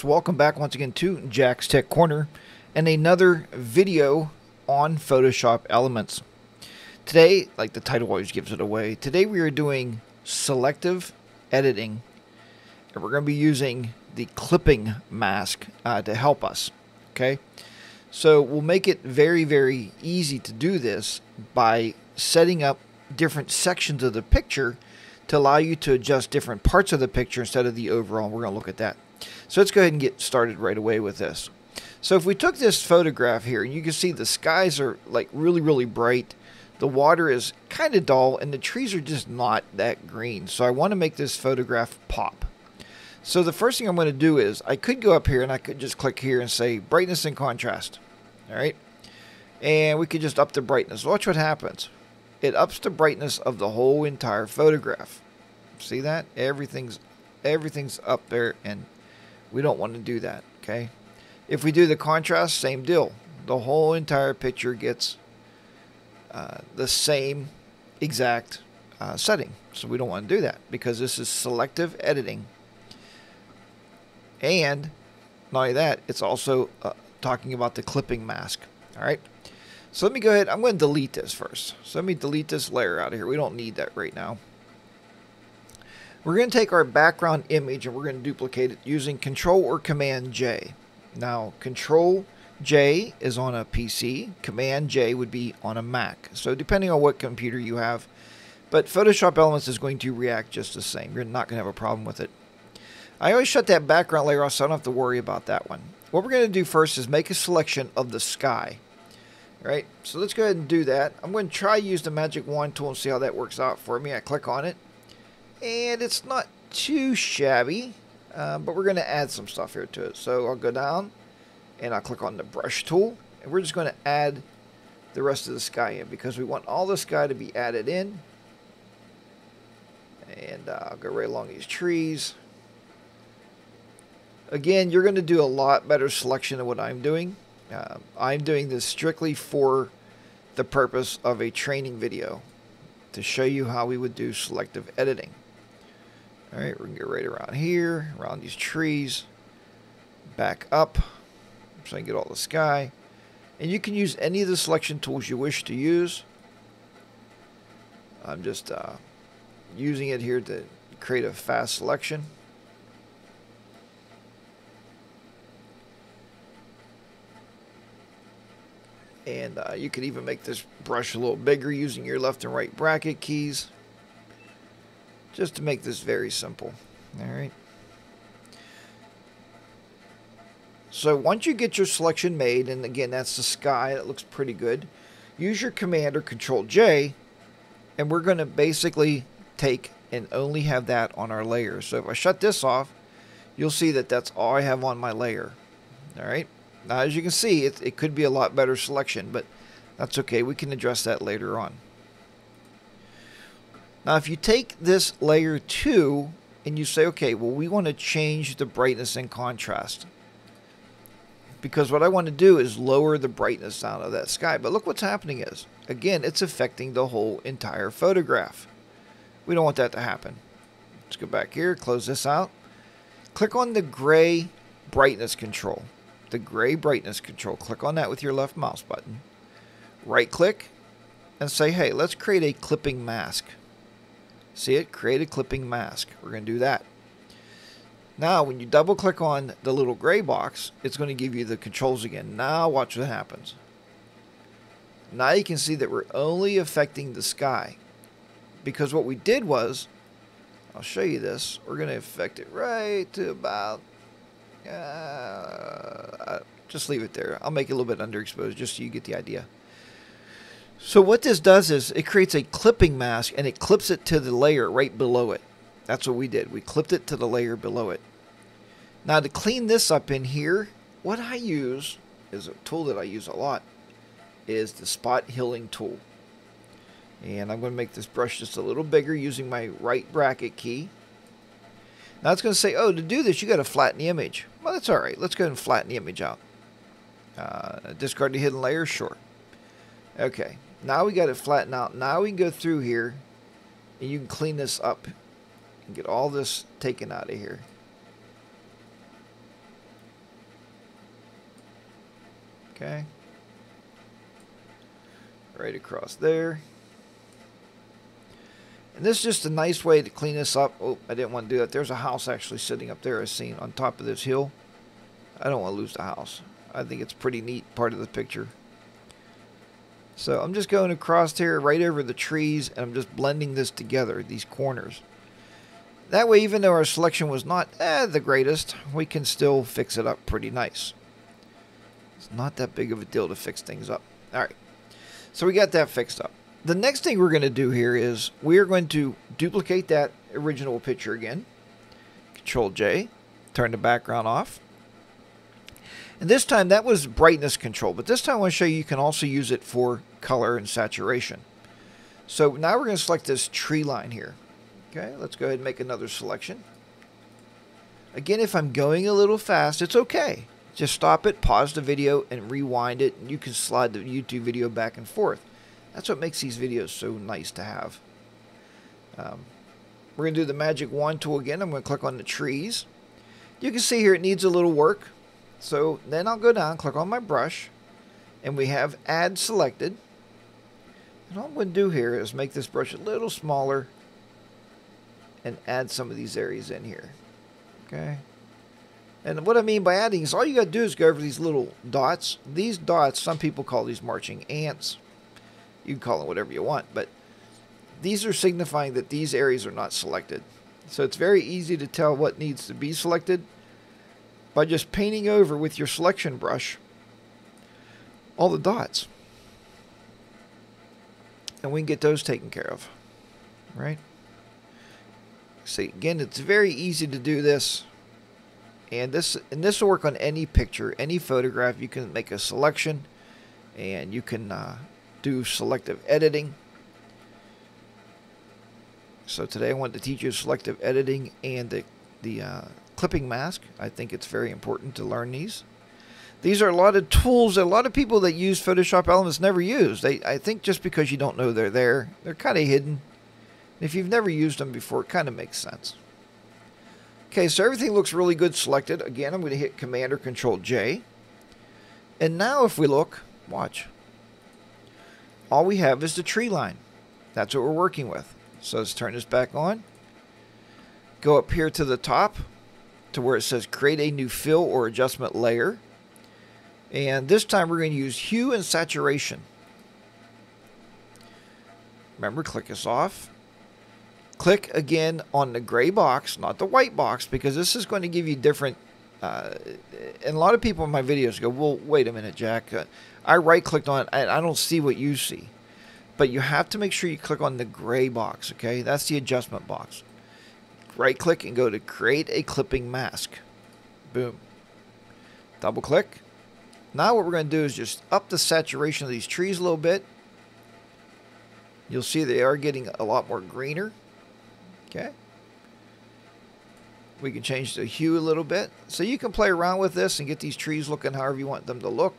Welcome back once again to Jack's Tech Corner and another video on Photoshop Elements. Today, like the title always gives it away, today we are doing selective editing and we're going to be using the clipping mask uh, to help us. Okay, so we'll make it very, very easy to do this by setting up different sections of the picture to allow you to adjust different parts of the picture instead of the overall. We're going to look at that. So let's go ahead and get started right away with this. So if we took this photograph here, you can see the skies are like really, really bright. The water is kind of dull, and the trees are just not that green. So I want to make this photograph pop. So the first thing I'm going to do is I could go up here and I could just click here and say brightness and contrast. All right. And we could just up the brightness. Watch what happens. It ups the brightness of the whole entire photograph. See that? Everything's everything's up there and we don't want to do that, okay? If we do the contrast, same deal. The whole entire picture gets uh, the same exact uh, setting. So we don't want to do that because this is selective editing. And not only that, it's also uh, talking about the clipping mask. All right. So let me go ahead. I'm going to delete this first. So let me delete this layer out of here. We don't need that right now. We're going to take our background image and we're going to duplicate it using Control or Command J. Now, Control J is on a PC, Command J would be on a Mac. So depending on what computer you have, but Photoshop Elements is going to react just the same. You're not going to have a problem with it. I always shut that background layer off so I don't have to worry about that one. What we're going to do first is make a selection of the sky. All right, so let's go ahead and do that. I'm going to try use the magic wand tool and see how that works out for me. I click on it and it's not too shabby, uh, but we're going to add some stuff here to it. So I'll go down and I'll click on the brush tool and we're just going to add the rest of the sky in because we want all the sky to be added in. And uh, I'll go right along these trees. Again, you're going to do a lot better selection than what I'm doing. Uh, I'm doing this strictly for the purpose of a training video to show you how we would do selective editing. All right, we're going to get right around here, around these trees, back up, so I can get all the sky. And you can use any of the selection tools you wish to use. I'm just uh, using it here to create a fast selection. And uh, you could even make this brush a little bigger using your left and right bracket keys just to make this very simple. All right. So once you get your selection made, and again, that's the sky, that looks pretty good, use your Command or Control J, and we're going to basically take and only have that on our layer. So if I shut this off, you'll see that that's all I have on my layer. All right. Now, as you can see, it, it could be a lot better selection, but that's okay. We can address that later on. Now, if you take this layer 2 and you say, okay, well, we want to change the brightness and contrast. Because what I want to do is lower the brightness down of that sky. But look what's happening is, again, it's affecting the whole entire photograph. We don't want that to happen. Let's go back here, close this out. Click on the gray brightness control. The gray brightness control. Click on that with your left mouse button. Right click and say, hey, let's create a clipping mask. See it? Create a clipping mask. We're going to do that. Now, when you double click on the little gray box, it's going to give you the controls again. Now, watch what happens. Now you can see that we're only affecting the sky. Because what we did was, I'll show you this. We're going to affect it right to about, uh, just leave it there. I'll make it a little bit underexposed just so you get the idea. So what this does is it creates a clipping mask and it clips it to the layer right below it. That's what we did. We clipped it to the layer below it. Now to clean this up in here, what I use is a tool that I use a lot is the spot healing tool. And I'm going to make this brush just a little bigger using my right bracket key. Now it's going to say, oh, to do this, you got to flatten the image. Well, that's all right. Let's go ahead and flatten the image out. Uh, discard the hidden layer? Sure. Okay. Now we got it flattened out. Now we can go through here and you can clean this up and get all this taken out of here. Okay. Right across there. And this is just a nice way to clean this up. Oh, I didn't want to do that. There's a house actually sitting up there, as seen, on top of this hill. I don't want to lose the house. I think it's pretty neat part of the picture. So I'm just going across here right over the trees and I'm just blending this together, these corners. That way, even though our selection was not eh, the greatest, we can still fix it up pretty nice. It's not that big of a deal to fix things up. All right, so we got that fixed up. The next thing we're going to do here is we're going to duplicate that original picture again. Control J, turn the background off. And this time that was brightness control, but this time I want to show you you can also use it for color and saturation. So now we're going to select this tree line here. Okay, let's go ahead and make another selection. Again, if I'm going a little fast, it's okay. Just stop it, pause the video, and rewind it, and you can slide the YouTube video back and forth. That's what makes these videos so nice to have. Um, we're going to do the magic wand tool again. I'm going to click on the trees. You can see here it needs a little work. So then I'll go down, click on my brush, and we have add selected. And all I'm going to do here is make this brush a little smaller and add some of these areas in here. Okay. And what I mean by adding is all you got to do is go over these little dots. These dots, some people call these marching ants. You can call them whatever you want, but these are signifying that these areas are not selected. So it's very easy to tell what needs to be selected by just painting over with your selection brush all the dots. And we can get those taken care of, right? See, again, it's very easy to do this. And this and this will work on any picture, any photograph. You can make a selection and you can uh, do selective editing. So today I wanted to teach you selective editing and the, the uh, clipping mask. I think it's very important to learn these. These are a lot of tools that a lot of people that use Photoshop Elements never use. They, I think just because you don't know they're there, they're kind of hidden. If you've never used them before, it kind of makes sense. Okay, so everything looks really good selected. Again, I'm going to hit Command or Control J. And now if we look, watch. All we have is the tree line. That's what we're working with. So let's turn this back on. Go up here to the top to where it says create a new fill or adjustment layer. And this time we're going to use hue and saturation. Remember, click this off. Click again on the gray box, not the white box, because this is going to give you different. Uh, and a lot of people in my videos go, well, wait a minute, Jack. Uh, I right clicked on it and I don't see what you see. But you have to make sure you click on the gray box, okay? That's the adjustment box. Right click and go to create a clipping mask. Boom. Double click. Now what we're going to do is just up the saturation of these trees a little bit. You'll see they are getting a lot more greener. Okay. We can change the hue a little bit. So you can play around with this and get these trees looking however you want them to look.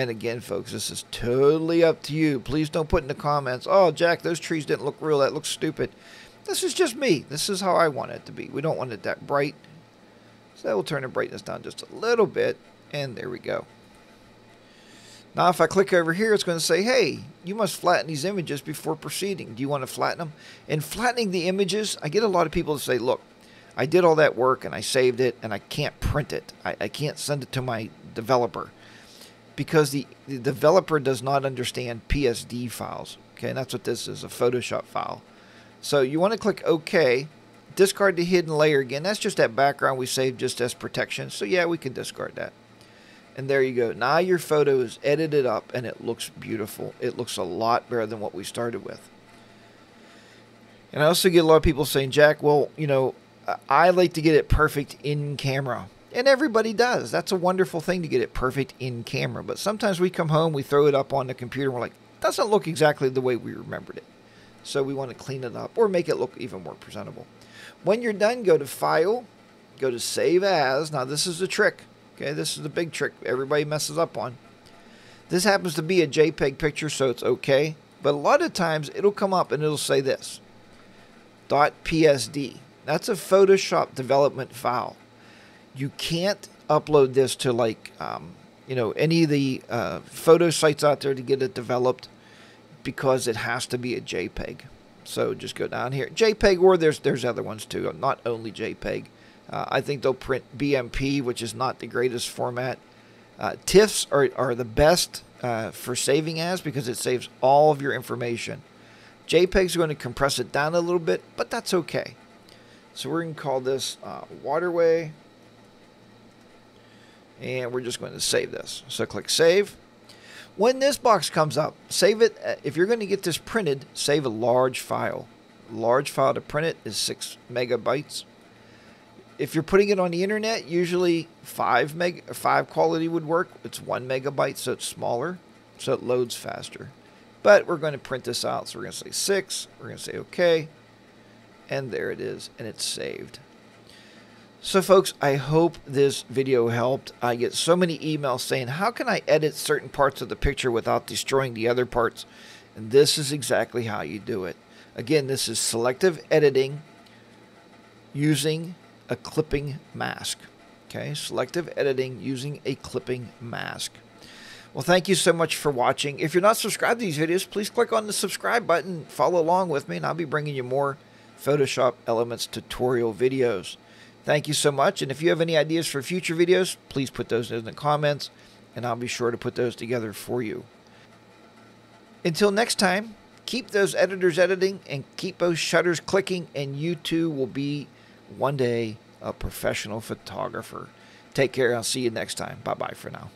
And again, folks, this is totally up to you. Please don't put in the comments, oh, Jack, those trees didn't look real. That looks stupid. This is just me. This is how I want it to be. We don't want it that bright. So we'll turn the brightness down just a little bit. And there we go. Now, if I click over here, it's going to say, hey, you must flatten these images before proceeding. Do you want to flatten them? And flattening the images, I get a lot of people to say, look, I did all that work and I saved it and I can't print it. I, I can't send it to my developer because the, the developer does not understand PSD files. Okay, and that's what this is, a Photoshop file. So you want to click OK, discard the hidden layer again. That's just that background we saved just as protection. So yeah, we can discard that. And there you go. Now your photo is edited up and it looks beautiful. It looks a lot better than what we started with. And I also get a lot of people saying, Jack, well, you know, I like to get it perfect in camera. And everybody does. That's a wonderful thing to get it perfect in camera. But sometimes we come home, we throw it up on the computer, and we're like, doesn't look exactly the way we remembered it. So we want to clean it up or make it look even more presentable. When you're done, go to File, go to Save As. Now, this is the trick. Okay, this is the big trick everybody messes up on. This happens to be a JPEG picture, so it's okay. But a lot of times it'll come up and it'll say this .psd. That's a Photoshop development file. You can't upload this to like, um, you know, any of the uh, photo sites out there to get it developed because it has to be a JPEG. So just go down here, JPEG, or there's there's other ones too, not only JPEG. Uh, I think they'll print BMP, which is not the greatest format. Uh, TIFFs are, are the best uh, for saving as because it saves all of your information. JPEG's are going to compress it down a little bit, but that's okay. So we're going to call this uh, Waterway. And we're just going to save this. So click Save. When this box comes up, save it. Uh, if you're going to get this printed, save a large file. Large file to print it is 6 megabytes. If you're putting it on the internet, usually 5 meg 5 quality would work. It's 1 megabyte, so it's smaller, so it loads faster. But we're going to print this out, so we're going to say 6. We're going to say OK. And there it is, and it's saved. So folks, I hope this video helped. I get so many emails saying, how can I edit certain parts of the picture without destroying the other parts? And this is exactly how you do it. Again, this is selective editing using a clipping mask. Okay, selective editing using a clipping mask. Well, thank you so much for watching. If you're not subscribed to these videos, please click on the subscribe button, follow along with me, and I'll be bringing you more Photoshop Elements tutorial videos. Thank you so much. And if you have any ideas for future videos, please put those in the comments and I'll be sure to put those together for you. Until next time, keep those editors editing and keep those shutters clicking, and you too will be one day a professional photographer. Take care. I'll see you next time. Bye bye for now.